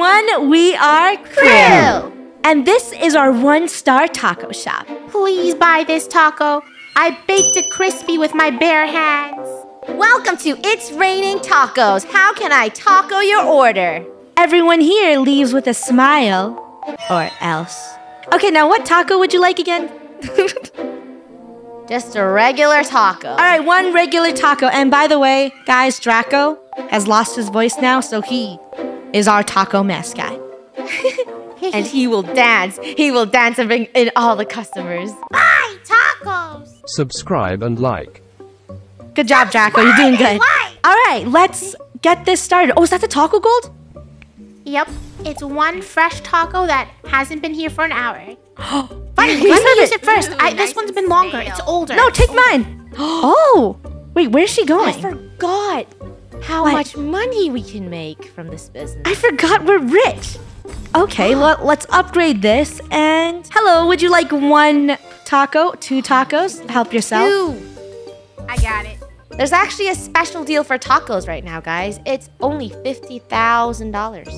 everyone. We are Krew. And this is our one star taco shop. Please buy this taco. I baked it crispy with my bare hands. Welcome to It's Raining Tacos. How can I taco your order? Everyone here leaves with a smile. Or else. Okay, now what taco would you like again? Just a regular taco. All right, one regular taco. And by the way, guys, Draco has lost his voice now, so he is our taco mascot. and he will dance. He will dance and bring in all the customers. Buy tacos. Subscribe and like. Good job, Draco. You're doing good. All right, let's get this started. Oh, is that the taco gold? Yep, it's one fresh taco that hasn't been here for an hour. Funneh, Let me use it first. I, this one's been longer. It's older. No, take mine. oh, wait, where's she going? I forgot how What? much money we can make from this business. I forgot we're rich. Okay, well, let's upgrade this. And hello, would you like one taco, two tacos? Help yourself. Ooh, I got it. there's actually a special deal for tacos right now, guys. It's only fifty thousand dollars.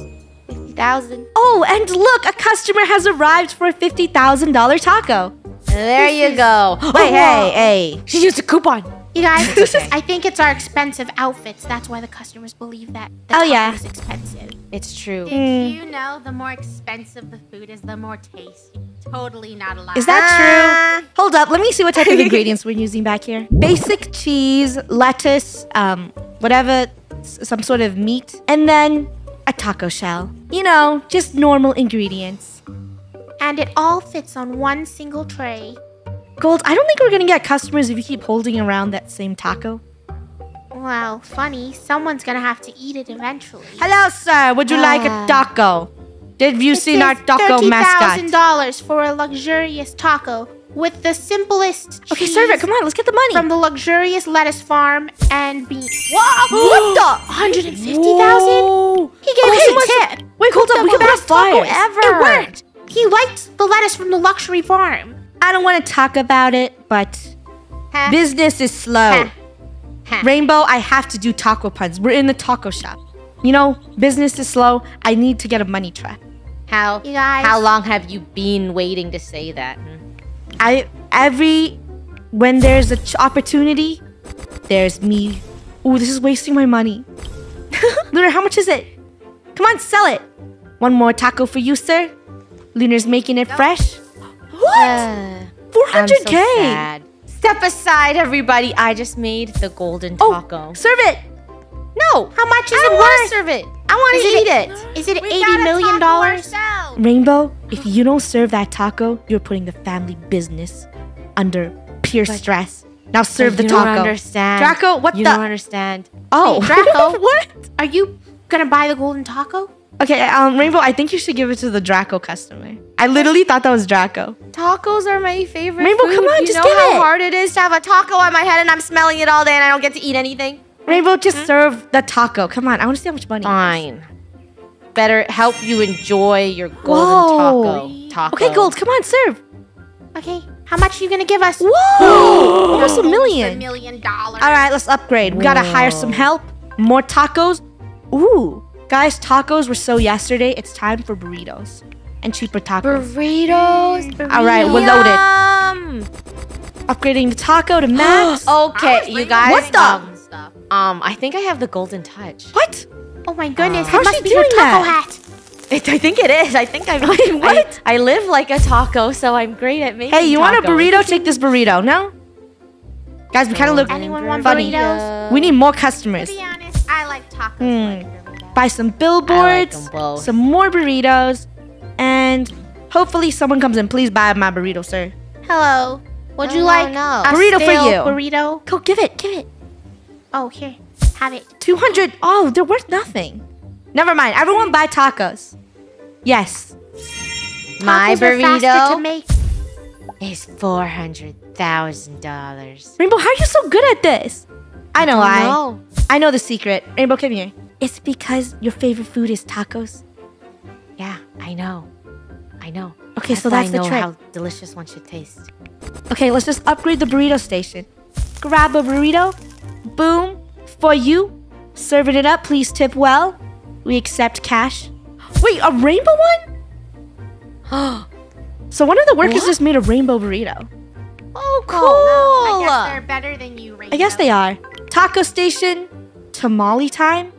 Fifty thousand. Oh, and look, a customer has arrived for a fifty thousand dollar taco. There you go. Wait, hey, hey. She used a coupon. You guys, okay. I think it's our expensive outfits. That's why the customers believe that the Oh, yeah. is expensive. It's true. Did you know the more expensive the food is, the more tasty? Totally not a lie. Is that true? Hold up, let me see what type of ingredients we're using back here. Basic cheese, lettuce, um, whatever, s- some sort of meat, and then a taco shell. You know, just normal ingredients. And it all fits on one single tray. Gold, I don't think we're gonna get customers if you keep holding around that same taco. Well, Funneh, someone's gonna have to eat it eventually. Hello, sir. Would you like a Ah. taco? Did you see our says taco mascot? $30,000 for a luxurious taco with the simplest Okay, cheese serve it. Come on, let's get the money. from the luxurious lettuce farm and beans. Whoa, what the? 150,000? He gave Okay, us someone's- a tip. Wait, hold up. We The can put best taco ever. It worked. He liked the lettuce from the luxury farm. I don't want to talk about it, but Huh? business is slow. Huh. Huh. Rainbow, I have to do taco puns. We're in the taco shop. You know, business is slow. I need to get a money trap. How You guys- how long have you been waiting to say that? I every when there's a ch- opportunity, there's me. Ooh, this is wasting my money. Lunar, how much is it? Come on, sell it. One more taco for you, sir. Lunar's making it fresh. What? Uh, I'm 400k. so sad. Step aside, everybody. I just made the golden oh, taco. serve it. no, How much is I it don't want to worth? serve it. I want to it eat a- it. Is it eighty million dollars? Rainbow, if you don't serve that taco, you're putting the family business under pure stress. Now serve the you taco. don't understand. Draco, what you the? don't understand. oh, Hey, Draco. what? Are you gonna buy the golden taco? Okay, um, Rainbow, I think you should give it to the Draco customer. I literally thought that was Draco. Tacos are my favorite. Rainbow, food. come on, you just know how it. hard it is to have a taco on my head and I'm smelling it all day and I don't get to eat anything. Rainbow, just serve the taco. Come on, I want to see how much money. Fine. Better help you enjoy your golden Whoa. taco. Taco. Okay, Gold, come on, serve. Okay, how much are you gonna give us? Whoa! Almost a million. A million dollars. All right, let's upgrade. We gotta hire some help. More tacos. Ooh, guys, tacos were so yesterday. It's time for burritos and cheaper tacos. Burritos. All right, we're loaded. Yum. Upgrading the taco to max. Okay, you guys. What the- Um, um, I think I have the golden touch. What? Oh my goodness, How's it must she be your doing taco that? hat. It, I think it is. I think I'm. Wait, what? I, I live like a taco, so I'm great at making. Hey, you want a burrito? Take this burrito. No. Guys, we kind of look. Anyone want funny. burritos? We need more customers. To be honest, I like tacos Hmm. like really bad. Buy some billboards, both. some more burritos, and hopefully someone comes in. Please buy my burrito, sir. Hello. Would No, you like no. a Burrito for you. burrito? Go, give it, give it. Oh, here, have it. 200. Oh, they're worth nothing. Never mind. Everyone buy tacos. Yes. My Tacos are faster burrito to make. is four hundred thousand dollars. Rainbow, how are you so good at this? I know why. No. I know the secret. Rainbow, come here. It's because your favorite food is tacos. Yeah, I know. I know. Okay, so why that's I the know trick. how delicious one should taste. Okay, let's just upgrade the burrito station. Grab a burrito. Boom. For you. Serving it up. Please tip well. We accept cash. Wait, a rainbow one? So one of the workers What? just made a rainbow burrito. Oh, oh cool. I guess they're better than you, Rainbow. I guess they are. Taco station, tamale time.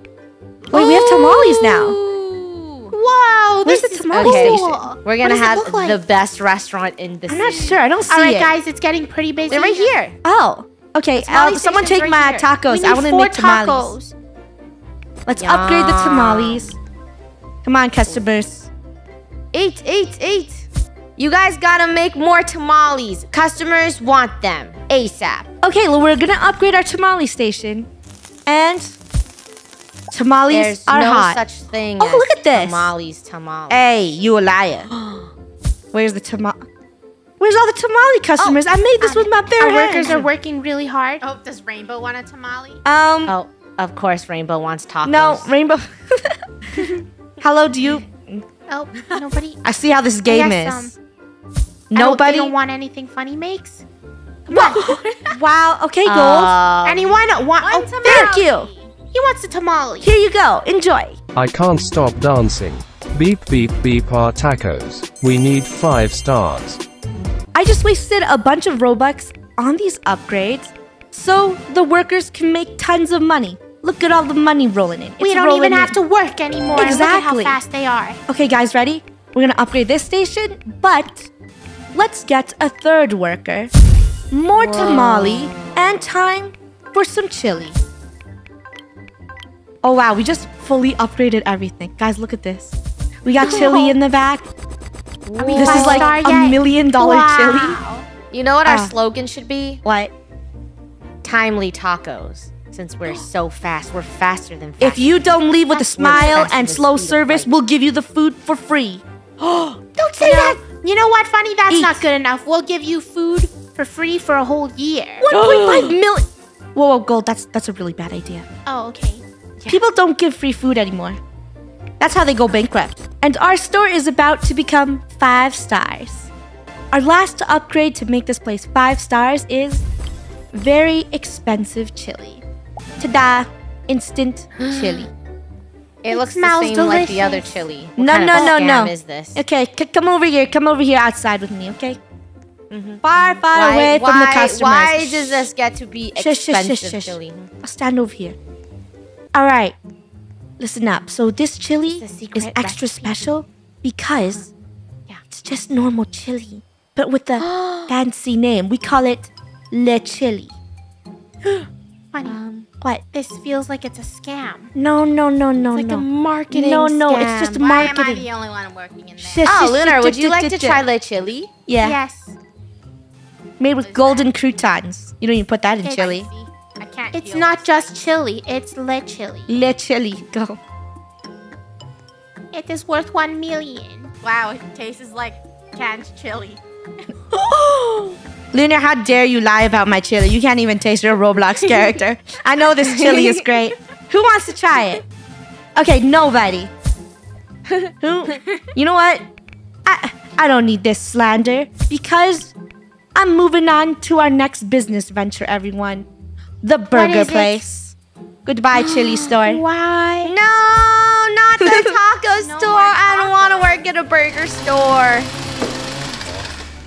Wait, we have tamales now. Wow, Whoa, Where's this the is tamale Okay, station? we're gonna have like? the best restaurant in the I'm not sure. I don't see it. All right, it. guys, it's getting pretty busy. They're right here. Oh, okay. Tamale Uh, someone take right my here. tacos. I want to make tamales. tacos. Let's upgrade the tamales. Come on, customers. Eight, eight, eight. You guys gotta make more tamales. Customers want them ASAP. Okay, well, we're gonna upgrade our tamale station, and tamales There's are no hot. such thing. Oh, as look at this. Tamales, tamales. Hey, you a liar. Where's the tamale? Where's all the tamale customers? I made this with my bare Our hands. workers are working really hard. Uh, Oh, does Rainbow want a tamale? Um, Oh, of course, Rainbow wants tacos. no, rainbow. Hello, do you? Oh, nobody. I see how this game guess, is. I don't- Nobody. they don't want anything Funneh makes. wow. Okay, gold. Uh, Anyone want? Thank Oh, you. He wants a tamale. Here you go. Enjoy. I can't stop dancing. Beep beep beep our tacos. We need 5 stars. I just wasted a bunch of Robux on these upgrades so the workers can make tons of money. Look at all the money rolling in. we don't rolling even have to work anymore. and Exactly. Look at how fast they are. Okay, guys, ready? We're gonna upgrade this station, but let's get a third worker, more tamale, and time for some chili. Oh wow, we just fully upgraded everything. Guys, look at this. We got chili in the back. Are we This is like a yet? million dollar Wow. chili. you know what our Ah. slogan should be? What? Timely tacos. Since we're so fast, we're faster than fast. If you don't leave with a smile and slow service, we'll give you the food for free. Don't say that. You know what, Funneh? That's Eat. not good enough. We'll give you food for free for a whole year. 1.5 million. Whoa, whoa, gold. That's that's a really bad idea. Oh, okay. People don't give free food anymore. That's how they go bankrupt. And our store is about to become five stars. Our last upgrade to make this place five stars is very expensive chili. Ta-da! Instant chili. it looks the smells same like the other chili. What No, no, no, no. Is this? Okay, c- come over here. Come over here outside with me, okay? Mm-hmm. Far, far Why, away from the customers. Why does this get to be expensive shush, shush. chili? I'll stand over here. All right. Listen up. So this chili is extra recipe. special because Yeah. it's just normal chili, but with a fancy name. We call it Le Chili. Funneh. Um, What? this feels like it's a scam. No, no, no, no, it's like no. a marketing No, no, it's scam. just Why am I marketing. the only one working in? Shush, Oh, Lunar, would you like to try le chili? Yeah, Yes. made with golden croutons. You don't even put that in chili. I can't. It's feel not just chili, it's le chili. Le Chili. Go. It is worth one million. Wow, it tastes like canned chili. Lunar, how dare you lie about my chili? You can't even taste your Roblox character. I know this chili is great. Who wants to try it? Okay, nobody. Who? You know what? I I don't need this slander because I'm moving on to our next business venture, everyone. The burger is it? place. Goodbye, chili store. Why? No, not the taco No store. I don't want to work at a burger store.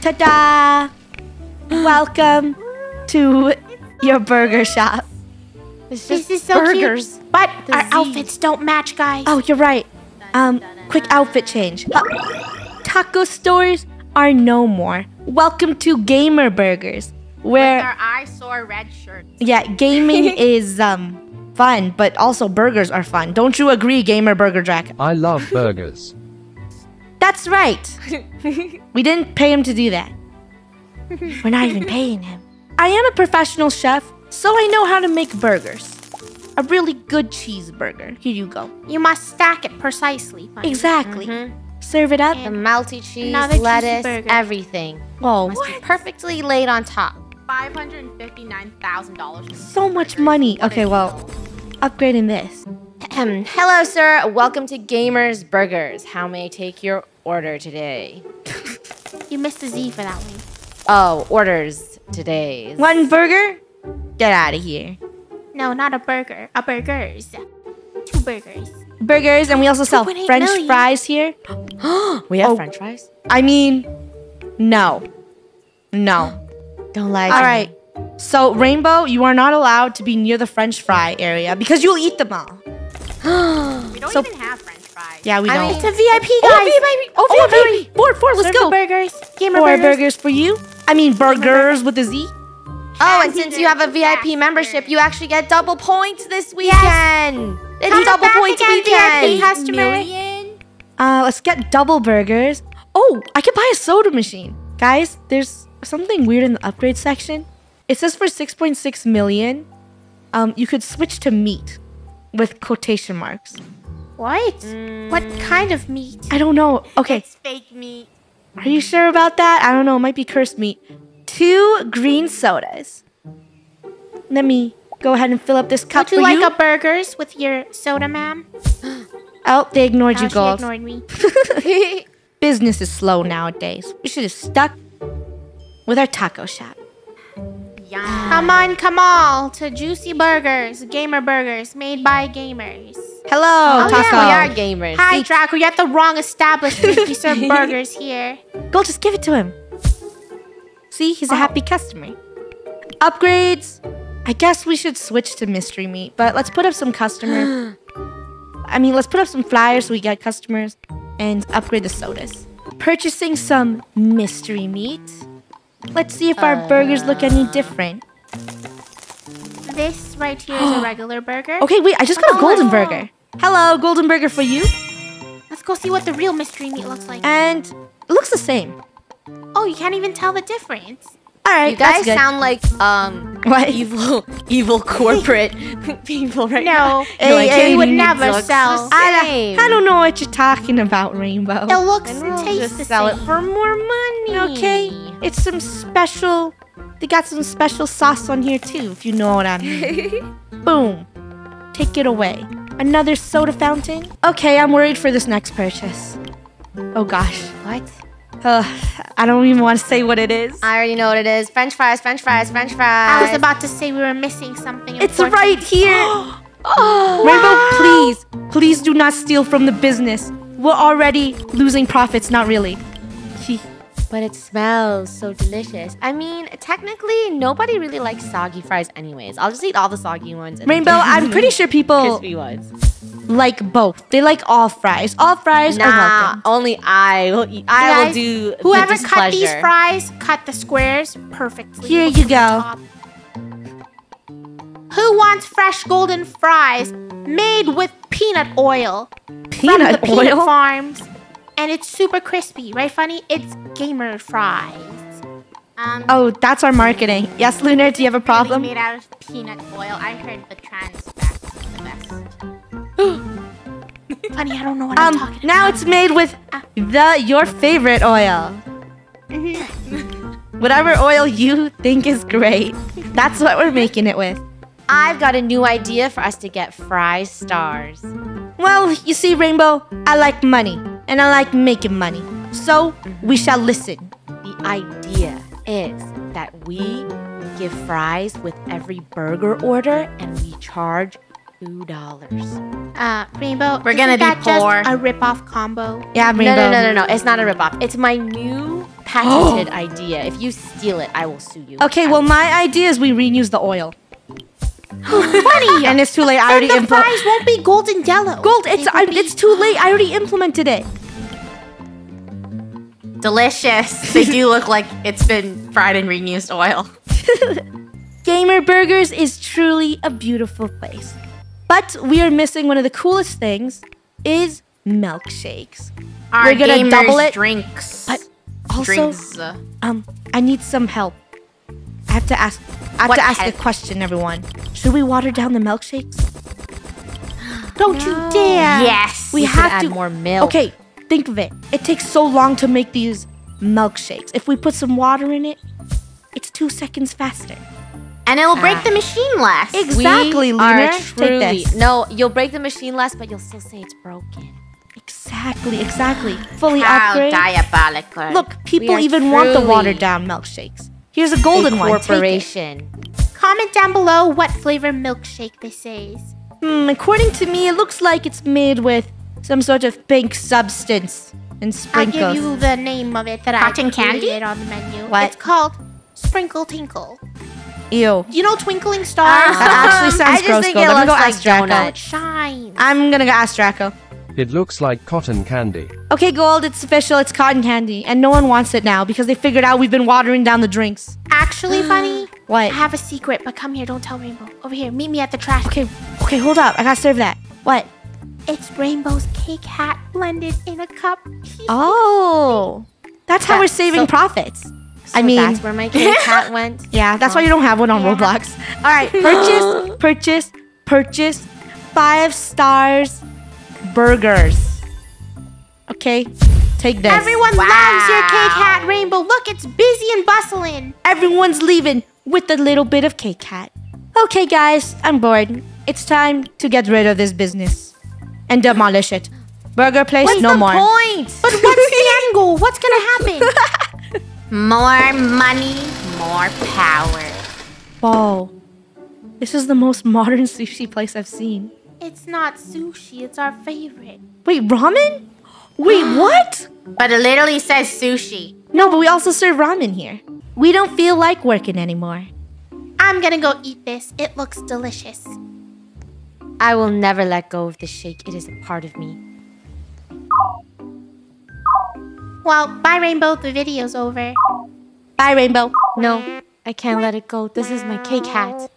Ta-da! Welcome to your burger shop. It's This is so burgers. cute. But The our Z. outfits don't match, guys. Oh, you're right. Um, quick outfit change. Uh, taco stores are no more. Welcome to Gamer Burgers, where With where our red shirts. yeah, gaming is um fun, but also burgers are fun. Don't you agree, Gamer Burger Jack? I love burgers. That's right. we didn't pay him to do that. We're not even paying him. I am a professional chef, so I know how to make burgers. A really good cheeseburger. Here you go. You must stack it precisely. Funny. Exactly. Mhm. Serve it up. The melty cheese, Another lettuce, everything. Whoa. Must be perfectly laid on top. Five hundred and fifty-nine thousand dollars. So much money. Okay, well, upgrading this. Ahem. Hello, sir. Welcome to Gamers Burgers. How may I take your order today? You missed a Z for that one. Oh, orders today. One burger? Get out of here. No, not a burger. A burgers. Two burgers. burgers, and we also sell French million. fries here. we have Oh. French fries. I mean, no, no. Don't lie. All right. So Rainbow, you are not allowed to be near the French fry area because you'll eat them all. We don't So- even have French fries. Yeah, we I don't. mean, It's a VIP, oh, guys. VIP! Oh, VIP! Four, four. Let's Serve go. the burgers. Gamer Four burgers. burgers for you. I mean, burgers with a Z. Oh, and since you have a VIP membership, you actually get double points this weekend. It's Come double back points again, weekend. VIP customer. Uh, let's get double burgers. Oh, I could buy a soda machine. Guys, there's something weird in the upgrade section. It says for 6.6 million, um, you could switch to meat with quotation marks. What? What kind of meat? I don't know. Okay, It's fake meat. are you sure about that? I don't know. It might be cursed meat. Two green sodas. Let me go ahead and fill up this cup Would you for like you. a burgers with your soda, ma'am? oh, they ignored Oh, you, girls. ignored me. Business is slow nowadays. We should have stuck with our taco shop. Yum. Come on, come all to Juicy Burgers, Gamer Burgers, made by gamers. Hello, Oh, taco. yeah, we are gamers. Hi, Draco. You're at the wrong establishment. we serve burgers here. Go, just give it to him. See, he's a oh. happy customer. Upgrades. I guess we should switch to mystery meat, but let's put up some customer. I mean, let's put up some flyers so we get customers and upgrade the sodas. Purchasing some mystery meat. Let's see if our burgers look any different. This right here is a regular burger. Okay, wait, I just got a Oh. golden burger. Hello, golden burger for you. Let's go see what the real mystery meat looks like. And it looks the same. Oh, you can't even tell the difference. All right, You guys that's good. sound like um What? evil evil corporate people right now. No, Hey, like, hey, would never sell. the I, same. I don't know what you're talking about, Rainbow. It looks And and we'll tastes just the sell same. it for more money. Okay, it's some special. They got some special sauce on here too, if you know what I mean. Boom. Take it away. Another soda fountain. Okay, I'm worried for this next purchase. Oh gosh. What? Uh, I don't even want to say what it is. I already know what it is. French fries, French fries, French fries. I was about to say we were missing something. It's important. right here. Rainbow, please, please do not steal from the business. We're already losing profits. Not really. But it smells so delicious. I mean, technically, nobody really likes soggy fries, anyways. I'll just eat all the soggy ones. and Rainbow, I'm pretty sure people crispy ones. like both. They like all fries. All fries are Nah, welcome. only I will. Eat, I will Guys, do the Whoever cut these fries, cut the squares perfectly. Here you go. Who wants fresh golden fries made with peanut oil from Peanut the peanut oil. farms? And it's super crispy, right, Funneh? It's gamer fries. Um, Oh, that's our marketing. Yes, Lunar, do you have a really problem? made out of peanut oil. I heard the trans fat is the best. Funneh, I don't know what I'm Um, talking now about. it's made with the your favorite oil. Whatever oil you think is great. That's what we're making it with. I've got a new idea for us to get fry stars. Well, you see, Rainbow, I like money and I like making money. So we shall listen. The idea is that we give fries with every burger order and we charge two dollars. Uh, Rainbow, We're gonna be that just poor. a rip-off combo. Yeah, Rainbow. no, no, no, no. It's not a ripoff. It's my new patented idea. If you steal it, I will sue you. Okay, well, my idea is we reuse the oil. Funneh, And it's too late. I and already the implemented. fries won't be golden yellow. Gold, it's I, be- it's too late. I already implemented it. Delicious. they do look like it's been fried in reused oil. Gamer Burgers is truly a beautiful place. But we are missing one of the coolest things is milkshakes. Our We're gonna double it, Drinks. But also, drinks. um, I need some help. I have to ask I have What to ask help? a question, everyone. Should we water down the milkshakes? Don't you dare. yes. We have add to more milk. Okay, think of it. It takes so long to make these milkshakes. If we put some water in it, it's 2 seconds faster. And it'll break Ah. the machine less. Exactly, we Lunar. are Take truly. this. No, you'll break the machine less, but you'll still say it's broken. Exactly, exactly. Fully How upgrade. diabolical. Look, people even want the watered down milkshakes. Here's a golden a one. Take it. corporation. Comment down below what flavor milkshake this is. Hmm, according to me, it looks like it's made with some sort of pink substance and sprinkles. I'll give you the name of it that Cotton I candy? on the menu. What? It's called Sprinkle Tinkle. Ew. You know Twinkling Stars? That actually sounds I just gross. think Go. it Let me looks go like ask Draco. donut. Shines. I'm gonna go ask Draco. It looks like cotton candy. Okay, Gold, it's official. It's cotton candy, and no one wants it now because they figured out we've been watering down the drinks. Actually, Funneh. What? I have a secret, but come here. Don't tell Rainbow. Over here. Meet me at the trash. Okay, okay, hold up. I gotta serve that. What? It's Rainbow's cake hat blended in a cup. Oh, that's how That- we're saving so- profits. I mean, that's where my cake hat went. yeah, that's why you don't have one on Yeah. Roblox. All right, purchase, purchase, purchase five stars burgers. Okay, take this. Everyone loves your cake hat, Rainbow. Look, it's busy and bustling. Everyone's leaving with a little bit of cake hat. Okay, guys, I'm bored. It's time to get rid of this business and demolish it. Burger place, What's no the more. point? But what's the end goal? What's gonna happen? More money, more power. Whoa, this is the most modern sushi place I've seen. It's not sushi. It's our favorite. Wait, ramen? Wait, what? But it literally says sushi. No, but we also serve ramen here. We don't feel like working anymore. I'm gonna go eat this. It looks delicious. I will never let go of this shake. It is a part of me. Well, bye, Rainbow. The video's over. Bye, Rainbow. No, I can't let it go. This is my cake hat.